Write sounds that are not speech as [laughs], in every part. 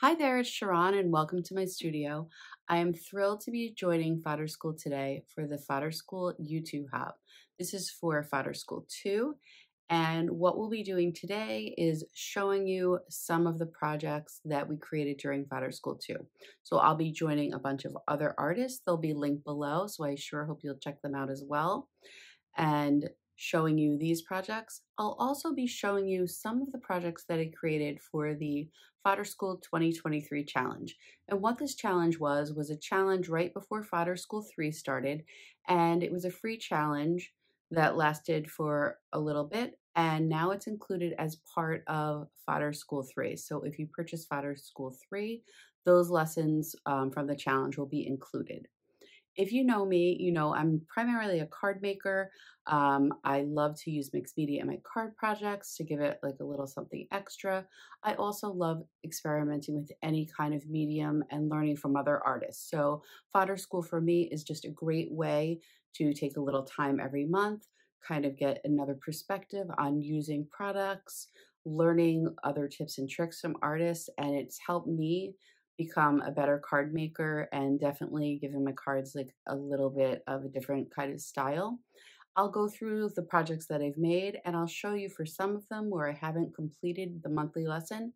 Hi there, it's Cheiron, and welcome to my studio. I am thrilled to be joining Fodder School today for the Fodder School YouTube Hop. This is for Fodder School 2, and what we'll be doing today is showing you some of the projects that we created during Fodder School 2. So I'll be joining a bunch of other artists. They'll be linked below, so I sure hope you'll check them out as well. And showing you these projects. I'll also be showing you some of the projects that I created for the Fodder School 2023 challenge. And what this challenge was, was a challenge right before Fodder School 3 started. And it was a free challenge that lasted for a little bit. And now it's included as part of Fodder School 3. So if you purchase Fodder School 3, those lessons um, from the challenge will be included if you know me, you know I'm primarily a card maker. Um, I love to use mixed media in my card projects to give it like a little something extra. I also love experimenting with any kind of medium and learning from other artists. So Fodder School for me is just a great way to take a little time every month, kind of get another perspective on using products, learning other tips and tricks from artists, and it's helped me become a better card maker and definitely given my cards like a little bit of a different kind of style. I'll go through the projects that I've made and I'll show you for some of them where I haven't completed the monthly lesson,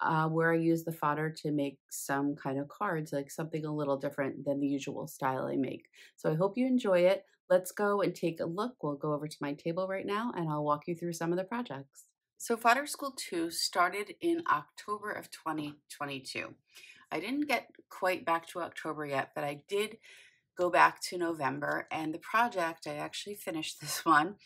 uh, where I use the fodder to make some kind of cards, like something a little different than the usual style I make. So I hope you enjoy it. Let's go and take a look. We'll go over to my table right now and I'll walk you through some of the projects. So Fodder School 2 started in October of 2022. I didn't get quite back to October yet, but I did go back to November. And the project, I actually finished [laughs] this one,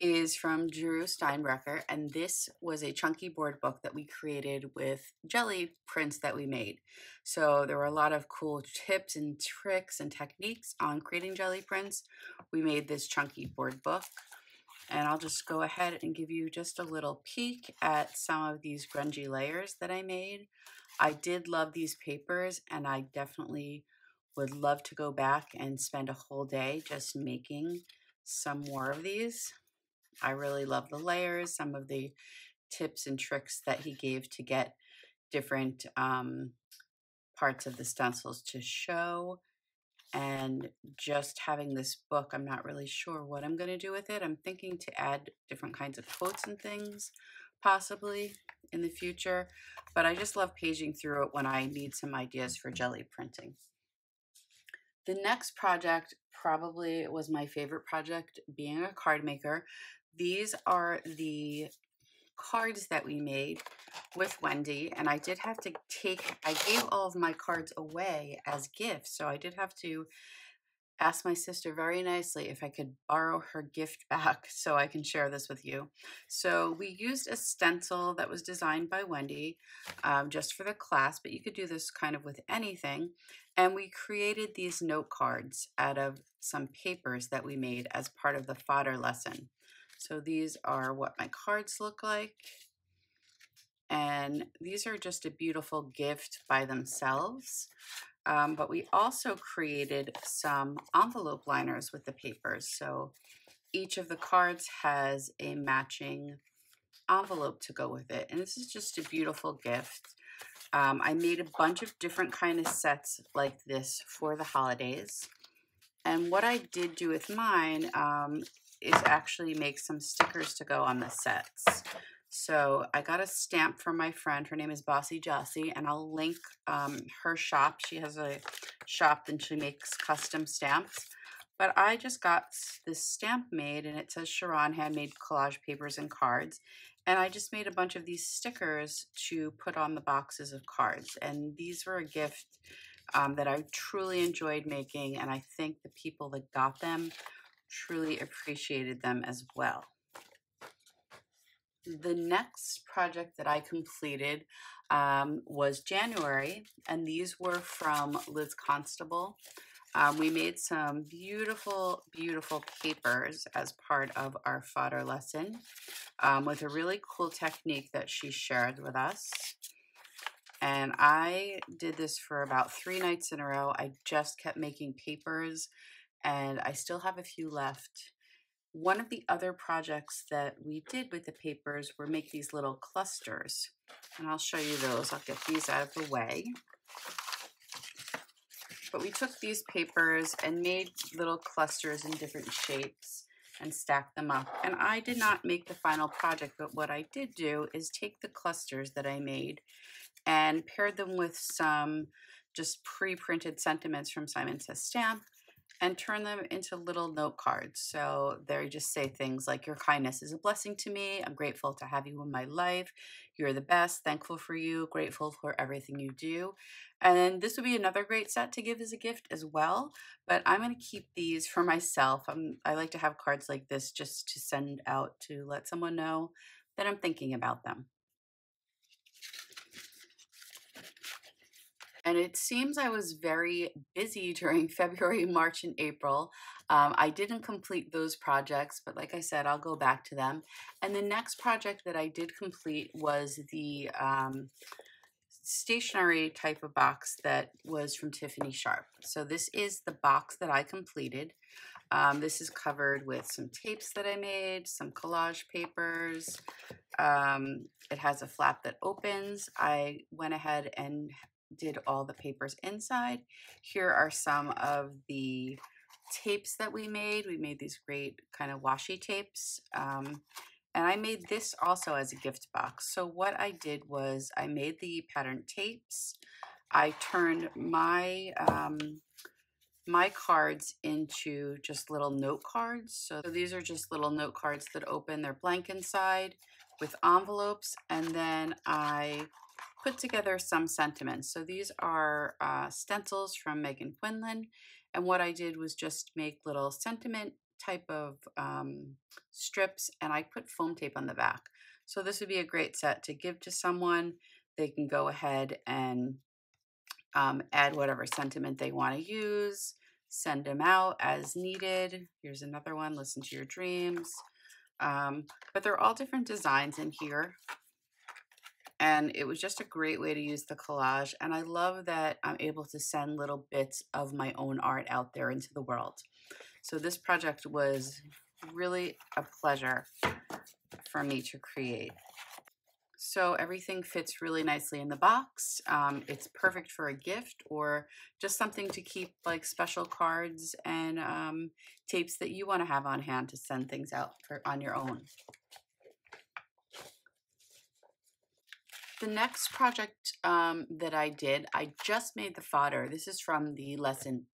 is from Drew Steinbrecher. And this was a chunky board book that we created with jelly prints that we made. So there were a lot of cool tips and tricks and techniques on creating jelly prints. We made this chunky board book. And I'll just go ahead and give you just a little peek at some of these grungy layers that I made. I did love these papers and I definitely would love to go back and spend a whole day just making some more of these. I really love the layers, some of the tips and tricks that he gave to get different um, parts of the stencils to show. And just having this book, I'm not really sure what I'm going to do with it. I'm thinking to add different kinds of quotes and things, possibly in the future, but I just love paging through it when I need some ideas for jelly printing. The next project probably was my favorite project being a card maker. These are the cards that we made with Wendy and I did have to take I gave all of my cards away as gifts so I did have to asked my sister very nicely if I could borrow her gift [laughs] back so I can share this with you. So we used a stencil that was designed by Wendy um, just for the class, but you could do this kind of with anything. And we created these note cards out of some papers that we made as part of the fodder lesson. So these are what my cards look like. And these are just a beautiful gift by themselves. Um, but we also created some envelope liners with the papers. So each of the cards has a matching envelope to go with it. And this is just a beautiful gift. Um, I made a bunch of different kind of sets like this for the holidays. And what I did do with mine um, is actually make some stickers to go on the sets. So I got a stamp from my friend. Her name is Bossy Joscie, and I'll link um, her shop. She has a shop and she makes custom stamps. But I just got this stamp made, and it says Cheiron Handmade Collage Papers and Cards. And I just made a bunch of these stickers to put on the boxes of cards. And these were a gift um, that I truly enjoyed making, and I think the people that got them truly appreciated them as well the next project that I completed um, was January, and these were from Liz Constable. Um, we made some beautiful, beautiful papers as part of our fodder lesson um, with a really cool technique that she shared with us. And I did this for about three nights in a row. I just kept making papers, and I still have a few left. One of the other projects that we did with the papers were make these little clusters. And I'll show you those. I'll get these out of the way. But we took these papers and made little clusters in different shapes and stacked them up. And I did not make the final project, but what I did do is take the clusters that I made and paired them with some just pre-printed sentiments from Simon Says Stamp and turn them into little note cards. So they just say things like, Your kindness is a blessing to me. I'm grateful to have you in my life. You're the best. Thankful for you. Grateful for everything you do. And this would be another great set to give as a gift as well. But I'm going to keep these for myself. I'm, I like to have cards like this just to send out to let someone know that I'm thinking about them. And it seems I was very busy [laughs] during February, March, and April. Um, I didn't complete those projects, but like I said, I'll go back to them. And the next project that I did complete was the um, stationery type of box that was from Tiffany Sharp. So this is the box that I completed. Um, this is covered with some tapes that I made, some collage papers. Um, it has a flap that opens. I went ahead and did all the papers inside. Here are some of the tapes that we made. We made these great kind of washi tapes. Um, and I made this also as a gift box. So what I did was I made the pattern tapes. I turned my um, my cards into just little note cards. So these are just little note cards that open. They're blank inside with envelopes. And then I put together some sentiments. So these are uh, stencils from Megan Quinlan. And what I did was just make little sentiment type of um, strips and I put foam tape on the back. So this would be a great set to give to someone. They can go ahead and um, add whatever sentiment they want to use, send them out as needed. Here's another one, listen to your dreams. Um, but they're all different designs in here and it was just a great way to use the collage and i love that i'm able to send little bits of my own art out there into the world so this project was really a pleasure for me to create so everything fits really nicely in the box. Um, it's perfect for a gift or just something to keep like special cards and um, tapes that you want to have on hand to send things out for on your own. The next project um, that I did, I just made the fodder. This is from the lesson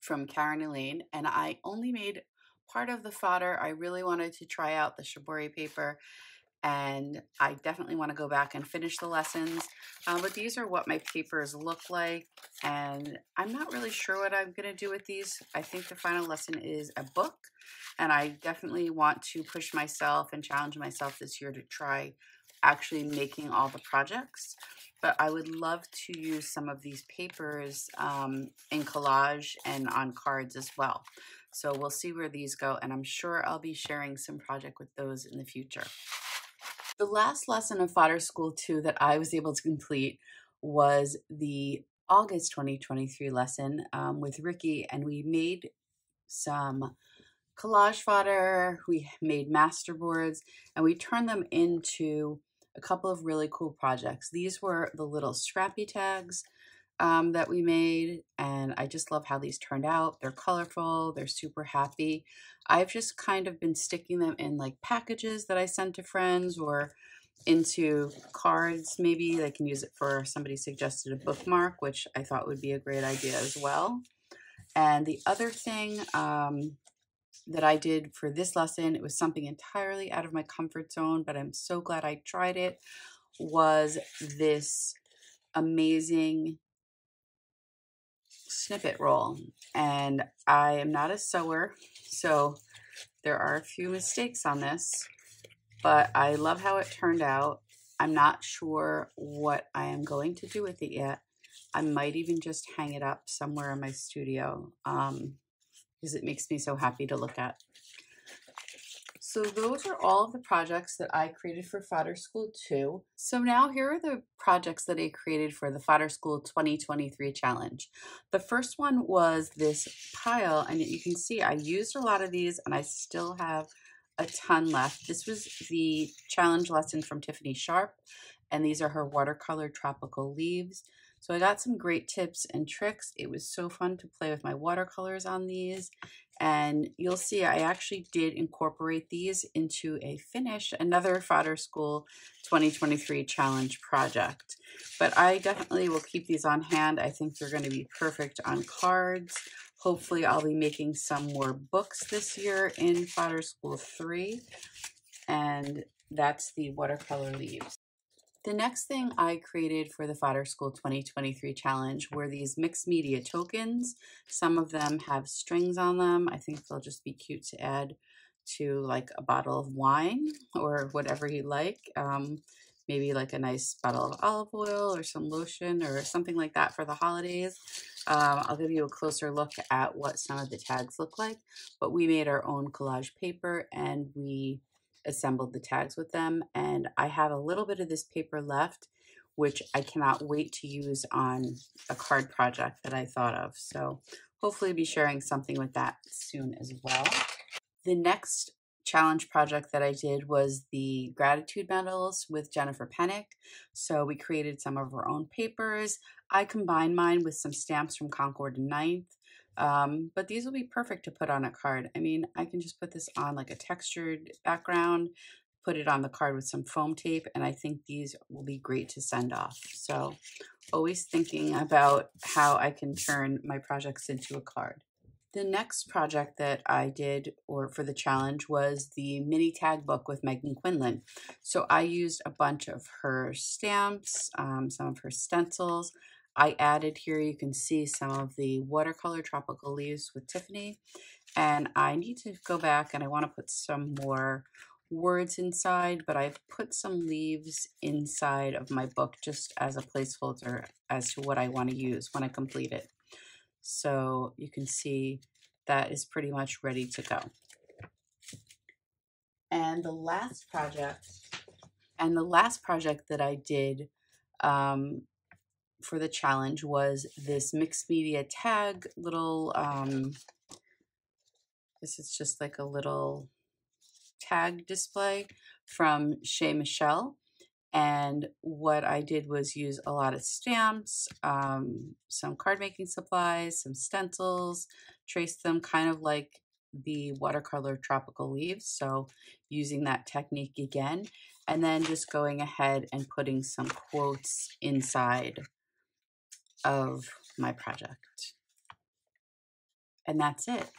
from Karen Elaine, and I only made part of the fodder. I really wanted to try out the shibori paper, and I definitely want to go back and finish the lessons. Uh, but these are what my papers look like, and I'm not really sure what I'm going to do with these. I think the final lesson is a book, and I definitely want to push myself and challenge myself this year to try actually making all the projects, but I would love to use some of these papers um, in collage and on cards as well. So we'll see where these go, and I'm sure I'll be sharing some project with those in the future. The last lesson of Fodder School 2 that I was able to complete was the August 2023 lesson um, with Ricky, and we made some collage fodder, we made masterboards, and we turned them into a couple of really cool projects. These were the little scrappy tags um, that we made, and I just love how these turned out. They're colorful, they're super happy. I've just kind of been sticking them in like packages that I send to friends or into cards maybe. They can use it for somebody suggested a bookmark, which I thought would be a great idea as well. And the other thing um, that I did for this lesson. It was something entirely out of my comfort zone, but I'm so glad I tried it. Was this amazing snippet roll. And I am not a sewer, so there are a few mistakes on this, but I love how it turned out. I'm not sure what I am going to do with it yet. I might even just hang it up somewhere in my studio. Um, because it makes me so happy to look at. So those are all of the projects that I created for Fodder School 2. So now here are the projects that I created for the Fodder School 2023 Challenge. The first one was this pile, and you can see I used a lot of these and I still have a ton left. This was the challenge lesson from Tiffany Sharp, and these are her watercolor tropical leaves. So I got some great tips and tricks. It was so fun to play with my watercolors on these. And you'll see I actually did incorporate these into a finish, another Fodder School 2023 challenge project. But I definitely will keep these on hand. I think they're going to be perfect on cards. Hopefully I'll be making some more books this year in Fodder School 3. And that's the watercolor leaves. The next thing I created for the Fodder School 2023 challenge were these mixed media tokens. Some of them have strings on them. I think they'll just be cute to add to like a bottle of wine [laughs] or whatever you like. Um, maybe like a nice bottle of olive oil or some lotion or something like that for the holidays. Um, I'll give you a closer look at what some of the tags look like, but we made our own collage paper and we assembled the tags with them. And I have a little bit of this paper left, which I cannot wait to use on a card project that I thought of. So hopefully be sharing something with that soon as well. The next challenge project that I did was the gratitude medals with Jennifer Pennick. So we created some of our own papers. I combined mine with some stamps from Concord and Ninth. Um, but these will be perfect to put on a card. I mean, I can just put this on like a textured background, put it on the card with some foam tape, and I think these will be great to send off. So always thinking about how I can turn my projects into a card. The next project that I did or for the challenge was the mini tag book with Megan Quinlan. So I used a bunch of her stamps, um, some of her stencils, I added here, you can see some of the watercolor tropical leaves with Tiffany. And I need to go back and I want to put some more words inside, but I've put some leaves inside of my book just as a placeholder as to what I want to use when I complete it. So you can see that is pretty much ready to go. And the last project, and the last project that I did um, for the challenge was this mixed media tag little, um, this is just like a little tag display from Chez Michelle. And what I did was use a lot of stamps, um, some card making supplies, some stencils, trace them kind of like the watercolor tropical leaves. So using that technique again, and then just going ahead and putting some quotes inside of my project. And that's it.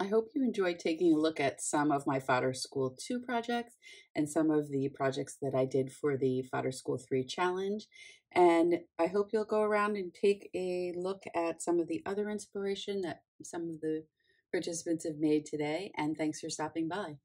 I hope you enjoyed taking a look at some of my Fodder School 2 projects and some of the projects that I did for the Fodder School 3 challenge. And I hope you'll go around and take a look at some of the other inspiration that some of the participants have made today. And thanks for stopping by.